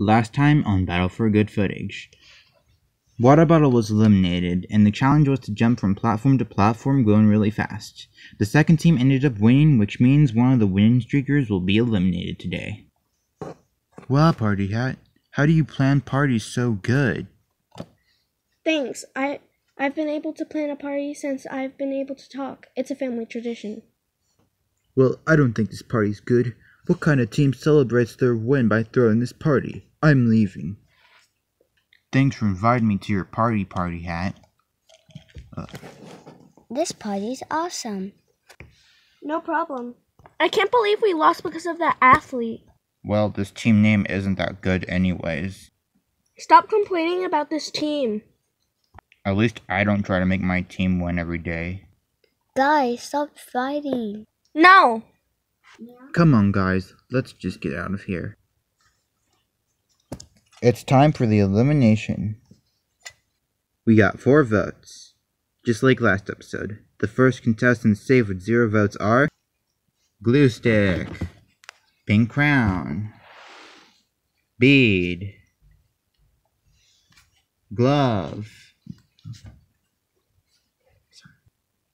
Last time on Battle for Good Footage. Water Bottle was eliminated, and the challenge was to jump from platform to platform going really fast. The second team ended up winning, which means one of the winning streakers will be eliminated today. Well, Party Hat, how do you plan parties so good? Thanks. I I've been able to plan a party since I've been able to talk. It's a family tradition. Well, I don't think this party's good. What kind of team celebrates their win by throwing this party? I'm leaving. Thanks for inviting me to your party, Party Hat. Uh, This party's awesome. No problem. I can't believe we lost because of that athlete. well, this team name isn't that good, anyways. Stop complaining about this team. At least I don't try to make my team win every day. Guys, stop fighting. No. Come on, guys, let's just get out of here. It's time for the elimination. We got four votes. Just like last episode. The first contestants saved with zero votes are Glue Stick, Pink Crown, Bead, Glove,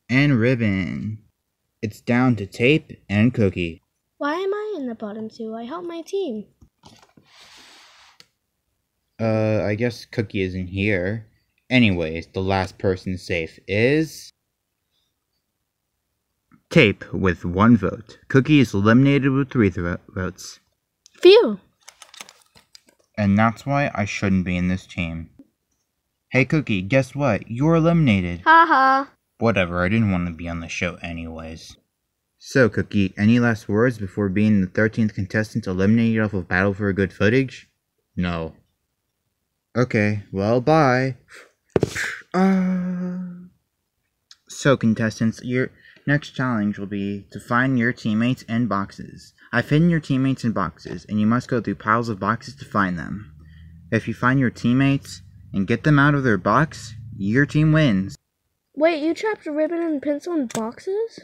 and Ribbon. It's down to Tape and Cookie. Why am I in the bottom two? I helped my team. Uh, I guess Cookie isn't here. Anyways, the last person safe is. Tape with one vote. Cookie is eliminated with three th- votes. Phew. And that's why I shouldn't be in this team. Hey, Cookie, guess what? You're eliminated. Haha. Whatever, I didn't want to be on the show anyways. So, Cookie, any last words before being the 13th contestant eliminated off of Battle for a Good Footage? No. Okay, well, bye. Uh... So, contestants, your next challenge will be to find your teammates in boxes. I've hidden your teammates in boxes, and you must go through piles of boxes to find them. If you find your teammates and get them out of their box, your team wins. Wait, you trapped a ribbon and pencil in boxes?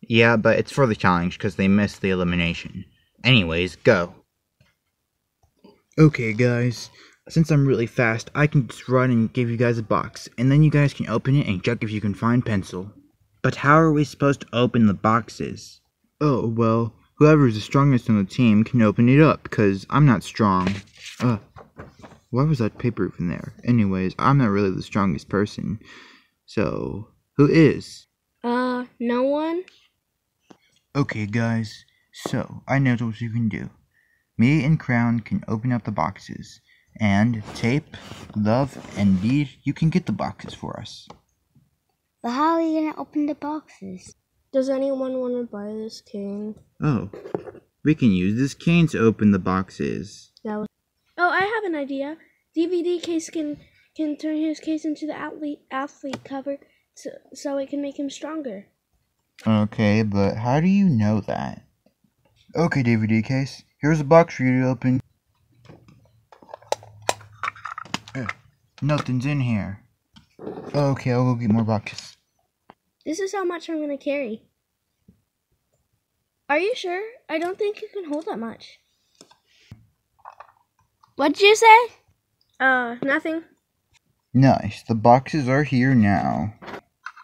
Yeah, but it's for the challenge because they missed the elimination. Anyways, go. Okay, guys. Since I'm really fast, I can just run and give you guys a box, and then you guys can open it and check if you can find pencil. But how are we supposed to open the boxes? Oh, well, whoever's the strongest on the team can open it up, because I'm not strong. Uh, why was that paper in there? Anyways, I'm not really the strongest person. So, who is? Uh, no one? Okay, guys, so I know what you can do. Me and Crown can open up the boxes, and Tape, Glove, and Bead, you can get the boxes for us. But how are you gonna open the boxes? Does anyone want to buy this cane? Oh, we can use this cane to open the boxes. That was. Oh, I have an idea. DVD case can can turn his case into the athlete athlete cover, so, so it can make him stronger. Okay, but how do you know that? Okay, DVD case, here's a box for you to open. Nothing's in here. Okay, I'll go get more boxes. This is how much I'm gonna carry. Are you sure? I don't think you can hold that much. What'd you say? Uh, nothing. Nice, the boxes are here now.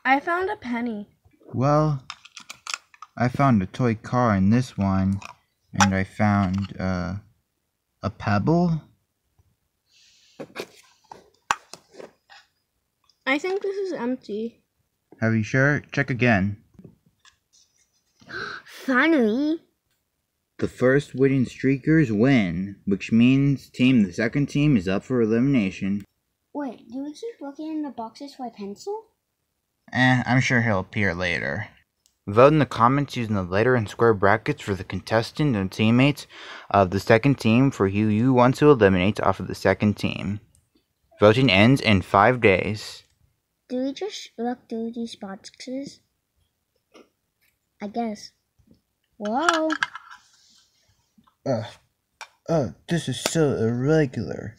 I found a penny. Well, I found a toy car in this one, and I found uh, a pebble. I think this is empty. Have you sure? Check again. Finally. The first winning streakers win, which means team the second team is up for elimination. Wait, do we keep looking in the boxes for a pencil? Eh, I'm sure he'll appear later. Vote in the comments using the letter and square brackets for the contestant and teammates of the second team for who you want to eliminate off of the second team. Voting ends in five days. Do we just look through these boxes? I guess. Whoa. Uh, uh, this is so irregular.